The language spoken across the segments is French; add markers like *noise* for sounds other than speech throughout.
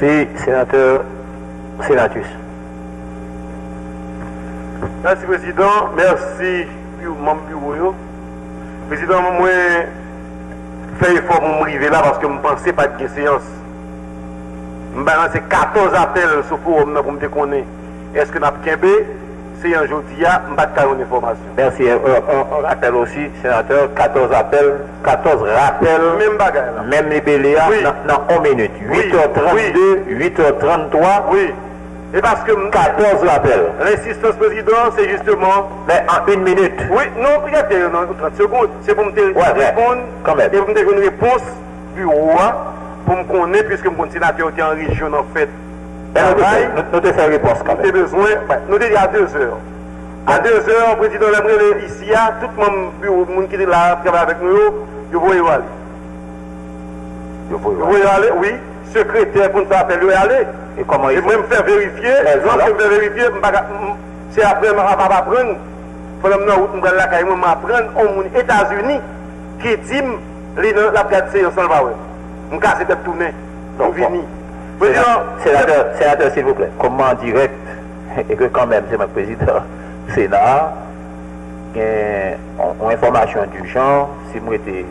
Merci, sénateur Sénatus. Merci, Président. Merci, membre du. Président, moi, fait effort pour m'arriver là parce que je ne pensais pas de séance. Je lancé 14 appels sur le forum pour me déconner. Est-ce que nous avons c'est un jour je ne pas de information. Merci. Euh, on, rappelle aussi, sénateur, 14 appels, 14 rappels. Même bagaille Même les oui. dans, 1 minute. 8h32, 8h33. Oui. Et parce que. 14 rappels. L'insistance président, c'est justement. Mais en une minute. Oui, non, regardez, non, 30 secondes. C'est pour me répondre. Quand même. Et pour me donner une réponse bureau pour me connaître, puisque mon sénateur était en région, en fait. Ben, nous réponse quand même. besoin, nous à deux heures. À deux heures, le président Lembrel ici, tout le monde qui est là, travaille avec nous, je vais y aller. Je vais y aller, oui. Secrétaire pour nous appeler, je vais aller. Et comment il faut même faire vérifier. Lorsque je vais vérifier, c'est après je vais apprendre. Il faut que je vais apprendre aux États-Unis qui dit que la c'est un salvador. Je vais casser de tourner. Donc, fini. Sénateur, sénateur s'il vous plaît, comment en direct, *laughs* et que quand même c'est mon président Sénat, une information du genre, si moi j'étais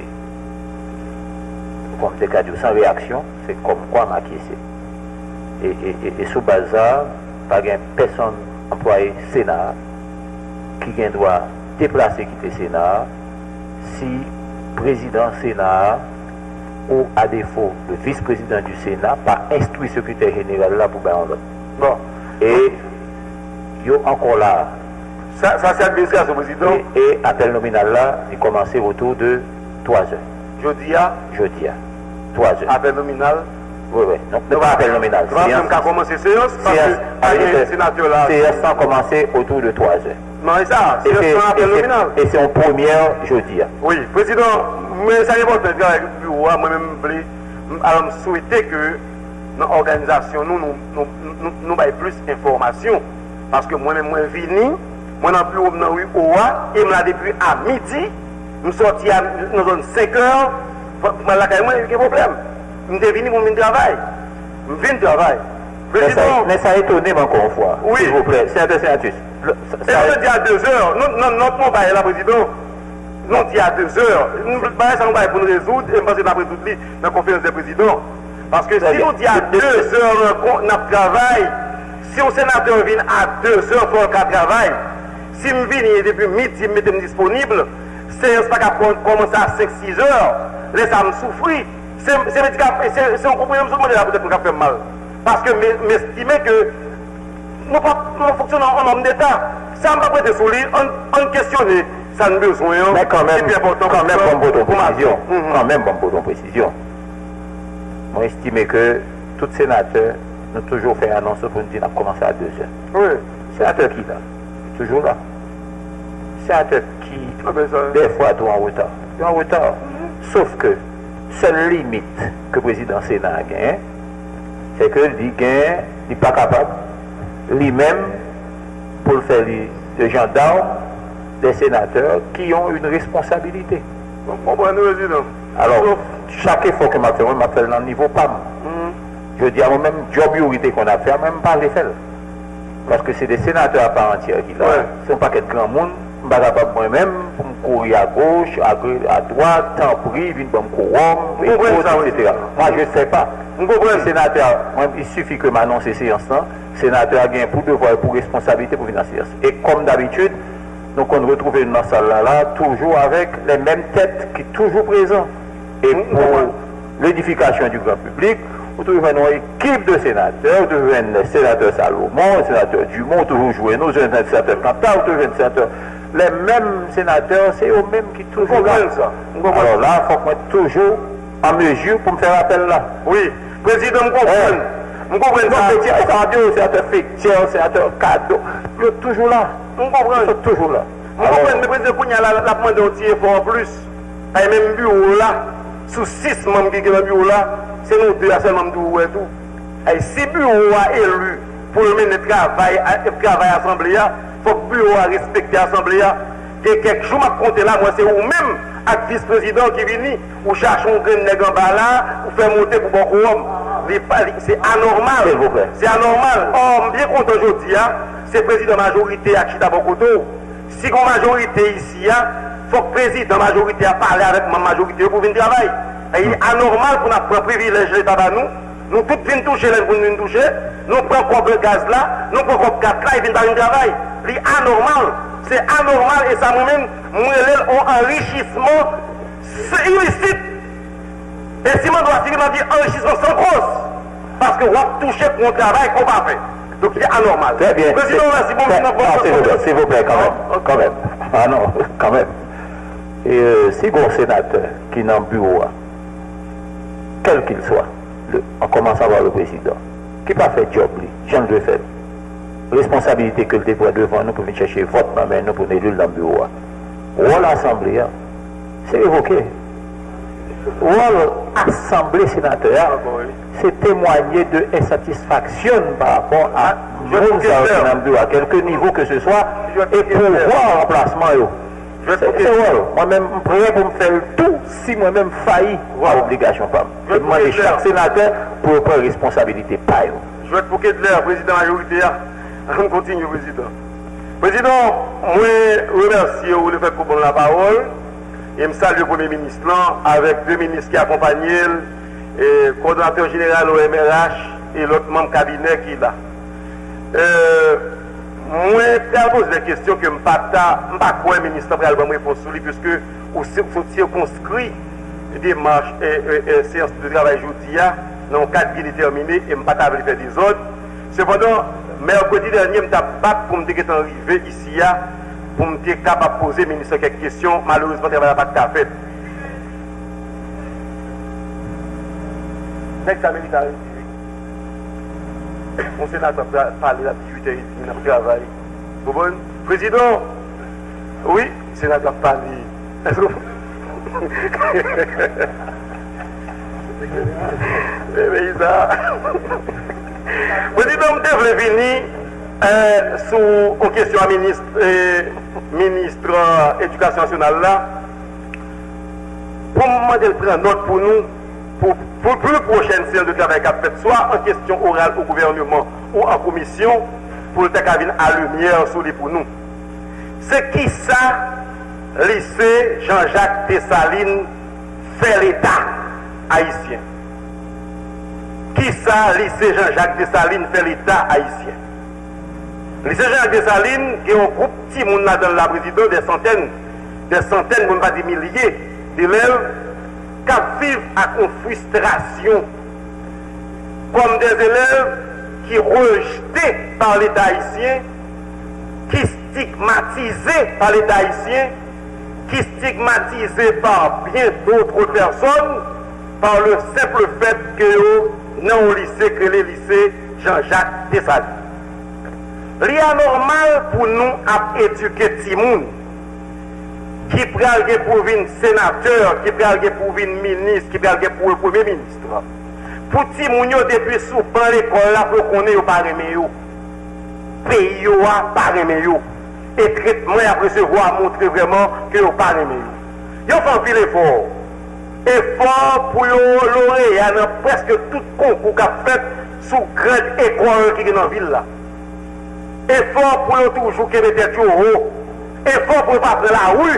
comme c'est cas sans réaction, c'est comme quoi m'acquiescer. Et, et, et, sous ça, pas de personne employée Sénat qui doit déplacer quitter Sénat si président Sénat ou à défaut le vice-président du Sénat pas instruit secrétaire général là pour faire Bon. Et yo encore là. Ça, ça c'est l'administration président. Et, et, appel nominal là, il commençait autour de 3 heures. Jeudi à Jeudi à 3 heures. Appel nominal? Oui, oui. Donc, ne pas appel nominal. Séance. a commencé séance parce que sénateur là. Séance a commencé autour de 3 heures. Non, c'est ça. C'est appel nominal. Et c'est en première jeudi. Oui, président, mais ça n'est pas le moi-même, je souhaiter que notre organisation nous nous, nous, nous, nous plus d'informations. Parce que moi-même, je suis venu, moi, dans bureau, dans rue OA, et je depuis à midi, je suis sorti à dans zone 5 heures, je suis un problème. Je suis venu pour mon travail. Je viens de travail. Mais ça, a étonné encore une fois. Oui. S'il vous plaît, c'est un Et on dit à 2 heures, notre mobile là, président. Non, il y a deux heures. Nous ne pas ça pour nous résoudre et passer d'après tout dans la conférence des présidents. Parce que si nous disons à deux heures, notre travail, si un sénateur vient à deux heures pour le travail, si je viens depuis midi, je suis disponible, c'est pas qu'à commencer à 5-6 heures, me souffrir. C'est un compromis sur le peut-être faire mal. Parce que m'estimer que nous fonctionnons en homme d'État. Ça pas être sous on questionne ça nous besoin. Mais quand même, quand même, bon pour ton précision. Mm-hmm. Quand même, bon pour ton précision. Moi, estime que tout sénateur nous toujours fait annonce pour nous dire qu'on commencé à 2 heures. Oui. Sénateur qui là Toujours là. Sénateur qui, ah, ben, des fois, est en retard. en retard. Mm-hmm. Sauf que, seule limite que le président Sénat a gagné, c'est que il n'est pas capable, lui-même, pour le faire le gendarme, des sénateurs qui ont une responsabilité. Alors, chaque effort que m'a fait, m'a fait dans le niveau PAM. Mm. Je dis à moi-même, job qu'on a fait, même pas les faire. Parce que c'est des sénateurs à part entière qui. C'est un paquet de grand monde. Je suis capable moi-même pour me courir à gauche, à, droite, venir pour me courir, etc. Moi, je ne sais pas. Le sénateur, il suffit que m'annonce ces séances-là. Le sénateur a bien pour devoir et pour responsabilité pour venir à séance. Et comme d'habitude, donc on retrouve une salle là, toujours avec les mêmes têtes qui sont toujours présentes. Et pour l'édification du grand public, vous trouvez une équipe de sénateurs, vous trouvez un sénateur Salomon, un sénateur Dumont, toujours joué nous, un sénateur vous trouvez un sénateur. Les mêmes sénateurs, c'est eux-mêmes qui sont toujours là. Alors là, il faut être toujours en mesure pour me faire appel là. Oui, président, je comprends. Je comprends ça. C'est un fictif, c'est un cadeau. Ils sont toujours là. On comprend. toujours là. On comprend, mais président Kounia la demande un petit effort en plus. Et même bureau là, sous six membres qui sont dans le bureau là, c'est nous deux seulement et tout. Et si le bureau a élu pour le mener travail, travail à l'Assemblée, il faut que le bureau a respecté l'Assemblée. Et quelques jours, je compte là, moi, c'est vous-même, avec vice-président qui vient, ou cherche un grand nègre en bas là, ou faire monter pour beaucoup homme. c'est anormal. C'est anormal. Or, bien content aujourd'hui, hein, c'est président majorité à Chita Bokoto. Si une majorité ici, il hein, faut que le président majorité a parlé avec ma majorité pour venir travailler. Et il est anormal pour notre privilège l'État nous. Nous tous venons toucher les nous toucher. Nous prenons le gaz là, nous prenons le gaz là, ils viennent dans le travail. C'est anormal. C'est anormal et ça nous-même, nous un enrichissement illicite. Et si on doit dire enrichissement sans cause, parce que on touché pour un travail qu'on va faire. Donc c'est anormal. Très bien. Président, merci beaucoup. S'il vous plaît, quand même. Ah, quand même. Ah non, *laughs* quand même. Et euh, si bon sénateur qui n'a bureau, quel qu'il soit, on commence à voir le président, qui n'a pas fait job, lui, Jean de fait. Responsabilité que le dépôt devant nous pour venir chercher vote, mais nous pour nous dans le bureau. Ou l'Assemblée, hein. c'est évoqué. Ou l'Assemblée sénatoriale, c'est témoigner de insatisfaction par rapport à nous à quelque niveau que ce soit et pour voir remplacement. C'est Moi-même, je prêt pour me faire tout si moi-même failli à l'obligation. Je demande chaque sénateur pour prendre responsabilité. Pas je vais pour l'air, président majoritaire. On continue, président. Président, moi, remercie vous le fait pour la parole. Et je salue le Premier ministre avec deux ministres qui accompagnent, le coordonnateur général au MRH et l'autre membre cabinet qui est là. Euh, Mwen pral pose de kestyon ke mpata, mpa kwen minister pral ban mwen fonsou li pweske ou se fonsye konskri demanche e seyans de travay joudi ya nan kat bi determine e mpata veli fe de zon. Sepanon, merkodi denye mta bat pou mte ketan rive isi ya pou mte kap ap pose minister kek kestyon malouzman travay apat ka fet. Nek sa meni ta revi. Mwen senat ap pale la pi. Travail. Vous bon? Président, oui, sénateur a parlé. Est-ce que *laughs* Mais ça. Président, je devrais venir euh, sur une question à ministre, euh, ministre de l'Éducation nationale là. Pour demander de prendre note pour nous pour, pour, pour prochaine séance de travail qu'a fait, soit en question orale au gouvernement ou en commission, pour le cabine à lumière sur les pour nous. C'est qui ça, lycée Jean-Jacques Tessaline fait l'État haïtien? Qui ça, lycée Jean-Jacques Tessaline fait l'État haïtien? Lycée Jean-Jacques Tessaline, qui est un groupe petit monde dans la présidence, des centaines, des centaines, pas des milliers d'élèves qui vivent à une frustration comme des élèves qui est par l'État haïtien, qui est par l'État haïtien, qui est par bien d'autres personnes, par le simple fait que non au lycée, que le lycée Jean-Jacques Tessali. L'ia normal pour nous à éduquer Timoun, qui pral pour un sénateur, qui pral pour un ministre, qui pral pour un premier ministre. Pou ti moun yo depi sou pan l'ekol la pou konen yo pareme yo. Peyi yo a pareme yo. E tritman apre se vo a montre vreman ke yo pareme yo. Yo fan pil efor. Efor pou yo lore anan preske tout konkou ka fet sou gred ekol ki genan vil la. Efor pou yo toujou kebe tet yo ho. Efor pou yo pa pre la ou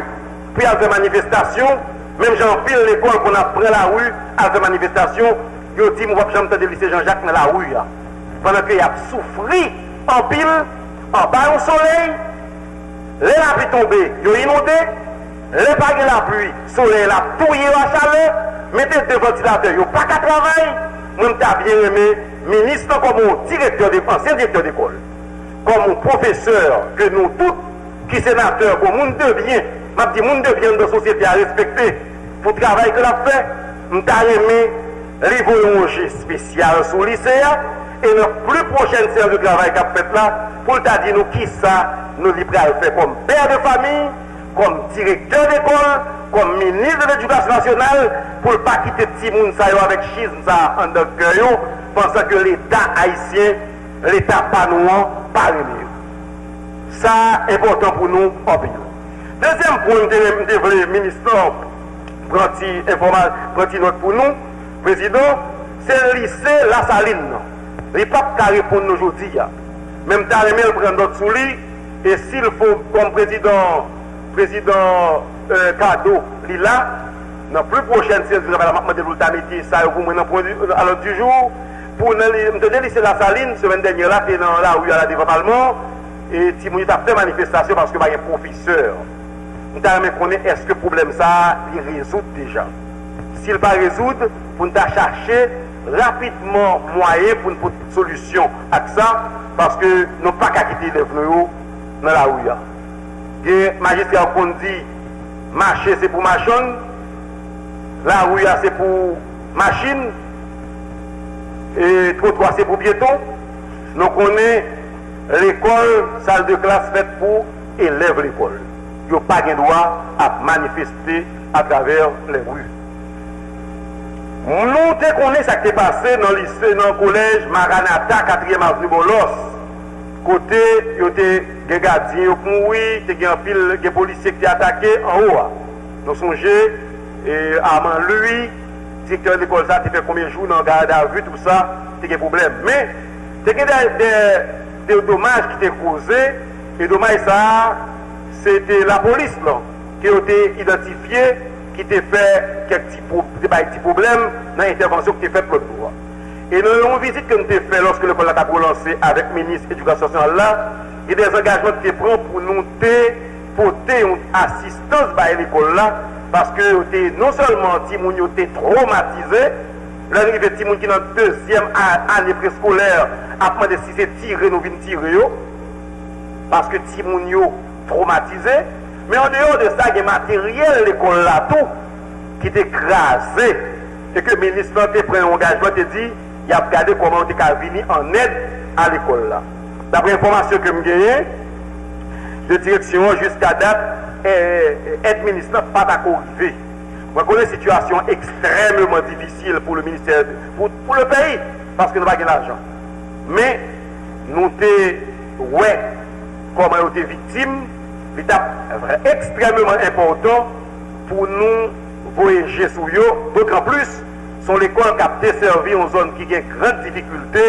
pou yo ave manifestasyon. Mem jan pil l'ekol kon apre la ou ave manifestasyon il dit, moi, je vais lycée Jean-Jacques dans la rue. Pendant qu'il a souffert en pile, en bas au soleil, les la tombé, il a inondé, les pas la pluie, le soleil a touillé la chaleur, mettez des ventilateurs, a pas qu'à travailler. Moi, je bien aimé, ministre comme directeur de ancien directeur d'école, comme professeur, que nous tous, qui sénateurs, comme nous devient m'a dit, monde devient de société à respecter pour le travail que l'a fait. M'ta aimé l'évolution spéciale sous le lycée et notre plus prochaine séance de travail qu'a fait là, pour t'a nous qui ça, nous lui faire comme père de famille, comme directeur d'école, comme ministre de l'éducation nationale, pour ne pas quitter Timoun avec schisme ça en cœur, pensant que l'État haïtien, l'État panouan, pas Ça est important pour nous en pays. Deuxième point de le ministre prend note pour nous, Prezident, se lise la salin nan. Li pap ka repon nou jodi ya. Mem ta remel pren dot sou li, e sil fò kom prezident, prezident euh, kado li la, nan plou prochen sez, vè la makman de loutan eti, sa yo pou mwen nan alot du jour, pou mwen te lise la salin, semen denye la, te nan la ou ya la devapalman, e ti mwen ta fè manifestasyon, paske ba yon profiseur. Mwen ta remel konen, eske problem sa, li rezout deja. s'il va résoudre, pour nous chercher rapidement moyen pour une solution à ça, parce que nous n'avons pas qu'à quitter les dans la rue. Les magistrats ont dit, marcher c'est pour machine, la rue c'est pour machine, et trottoir c'est pour piéton. Nous connaissons l'école, salle de classe faite pour élèves l'école. Ils n'ont pas le droit à manifester à travers les rues. Nou te konen sa ke pase nan lise nan kolej Maranata 4e Marzu Bolos. Kote yo te gen gadin yo koui Te gen pil gen polisye ki te atake an ou a Nou sonje Aman lui Direktyon de kolza te fe komye jou nan gade avu Tout sa te gen problem Men te gen de domaj ki te kouze E domaj sa Se te la polis lan Ki yo te identifiye ki te fè kek ti problem nan intervensyon ki te fè plot pouwa. E nou yon vizit ke nou te fè loske le kolat apou lansè avèk menis edukasyon san la, e de zangajman ki te pran pou nou te pote yon asistans baye le kolat, paske yo te non solman ti moun yo te traumatize, la nou yon ti moun ki nan deuxième anè preskolèr apman de si se tire nou vin tire yo, paske ti moun yo traumatize, mais en dehors de ça, il y a matériel l'école là tout qui est écrasé. Et que le ministre a pris un engagement et dit, il a regardé comment on est venir en aide à l'école là. D'après l'information que je gagne, de direction jusqu'à date, être ministre n'a pas arrivé. On connaît une situation extrêmement difficile pour le ministère, pour, le pays, parce que nous n'avons pas d'argent. Mais nous sommes, ouais, comment on été li tap ekstremement important pou nou voyeje sou yo, d'autant plus son l'ekol kap deservi yon zon ki gen kran dificulte,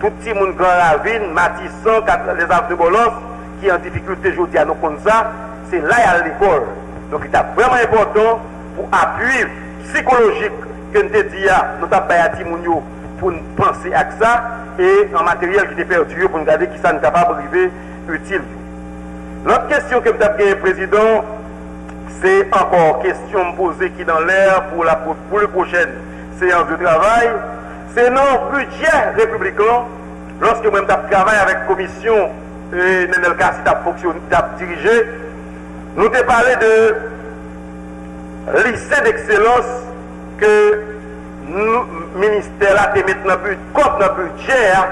tout ti moun gran ravine, matisan, kat les av de bolans, ki an dificulte jodi anou kon sa, se la yal l'ekol. Donc, li tap vreman important pou apuy psikologik ke nte diya, nou tap baya ti moun yo pou n'pense ak sa, e an materyel ki te perdi yo pou n'gade ki sa n'kapab rive util. L'autre question que vous le président, c'est encore question posée qui dans l'air pour la pour le prochaine séance de travail. C'est non budget républicain. Lorsque moi je travaille avec la commission et Nenel Kassi a dirigé, nous avons parlé de lycée d'excellence que le ministère a mis maintenant contre notre budget hein,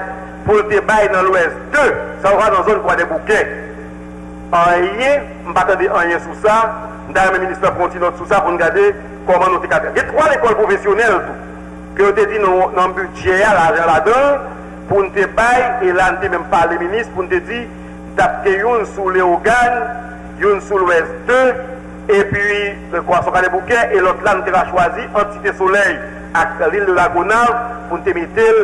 pour le débat dans l'Ouest 2. Ça aura dans la zone quoi des bouquets Anye, mbakande anye sou sa, mdare men minister kontinot sou sa pou nou gade koman nou te kate. Ge tro l'ekol profesyonel tou, ke yo te di nan budget a la jan la don, pou nou te bay, e lan te men pa le minister, pou nou te di, tapke yon sou le Ogan, yon sou l'Ouest 2, e pi le Kwason Kanebouke, e lot lan te va chwazi, Antite Soleil, ak l'il de Lagonav, pou nou te metel,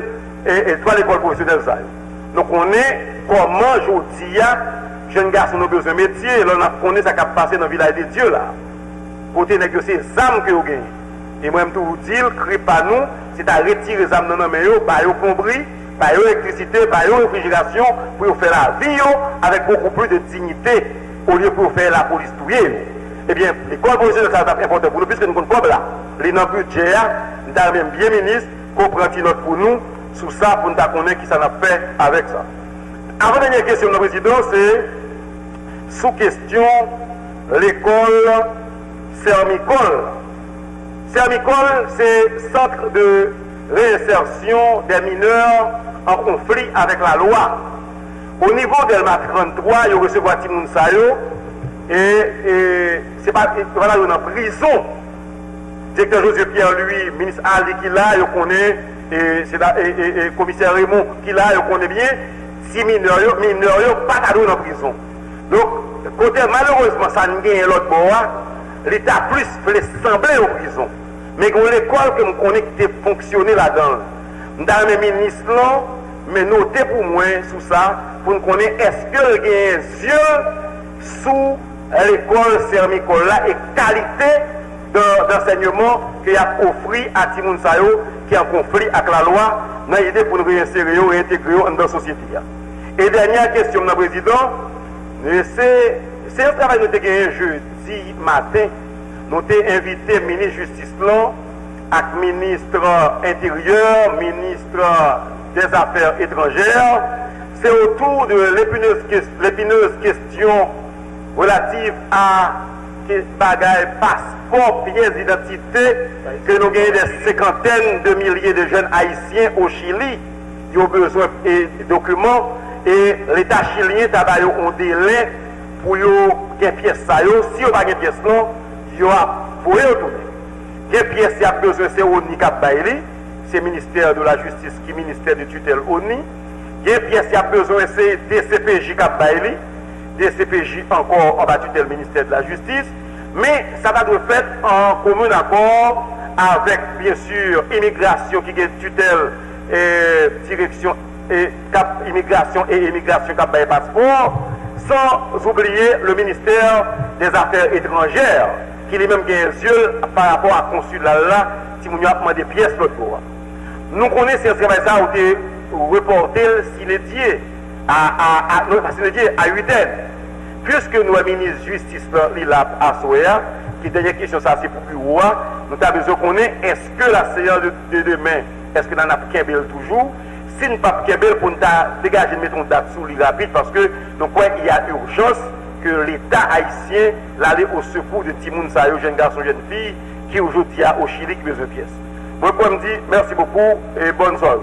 e, e tro l'ekol profesyonel sa yo. Nou konen, koman jodi ya, jeunes garçons ont besoin métier, là on a connu ça qui a passé dans le village de Dieu là. Côté négocier les âmes que vous gagnez. Et moi, je vous dire, crie pas nous, c'est à retirer les âmes dans nos mains, par yo compris, par électricité, par réfrigération, pour faire la vie avec beaucoup plus de dignité, au lieu de faire la police touyer. Eh bien, l'école professionnelle, ça est important pour nous, puisque nous connaissons comme là. Les non budget, nous avons bien ministre, comprend notre pour nous, sur ça, pour nous connaître qui ça a fait avec ça. Avant dernière question, le président, c'est sous question l'école Sermicole. Sermicole, c'est centre de réinsertion des mineurs en conflit avec la loi. Au niveau d'Elma 33, il reçu Timoun Sayo et, c'est pas voilà, il en prison. Directeur José Pierre, lui, ministre Ali qui l'a, il connaît, et, et, commissaire Raymond qui l'a, il connaît bien, si mineurs, mineurs, pas cadeau dans prison. Dok, kote malourezman sa n genye lot bo a, li ta plus fle semble ou prizon. Men kon l'ekol ke m konen ki te fonksyonne la dan. M dan men minis lan, men note pou mwen sou sa, pou m konen eske l genye zye sou l'ekol sermikola e kalite d'enseignement de ki ap ofri a Timoun Sayo ki an konfli ak la lwa nan ide pou nou reinseryo e integriyo an dan sosyeti ya. E denye kestyon nan prezident, c'est un travail que nous avons gagné jeudi matin. Nous avons invité le ministre de Justice avec le ministre intérieur, ministre des Affaires étrangères. C'est autour de l'épineuse question relative à bagaille passeport, pièce d'identité, que nous avons des cinquantaines de milliers de jeunes haïtiens au Chili qui ont e l'Etat chilien taba yo on dele pou yo gen piyes sa yo, si yo pa gen piyes non, yo ap pou yo toune. Gen piyes ya bezwen se ONI kap bay li, se Ministèr de la Justice ki Ministèr de Tutel ONI, gen piyes ya bezwen se DCPJ kap bay li, DCPJ ankor an ba tutel Ministèr de la Justice, men sa ta dwe fet an komoun akor avèk, bien sur, imigrasyon ki gen tutel eh, direksyon et immigration et immigration cap passeport, sans oublier le ministère des Affaires étrangères, qui est même qui yeux par rapport à consulat là, si vous avez des pièces fois. Nous connaissons ce travail ça été reporté s'il à, à, à, à, à UTN. Puisque nous, avons ministre de justice, là, à Soya, qui dernière question, ça c'est pour plus haut, nous avons besoin de connaître est-ce que la séance de, demain, est-ce que nous avons toujours si nous pas pour nous dégager, mettons date sous lui rapide parce que nous croyons qu'il y a urgence que l'État haïtien l'aller au secours de Timoun Sayo, jeune garçon, jeune fille, qui aujourd'hui a au Chili qui besoin de pièces. Moi, je me dis merci beaucoup et bonne soirée.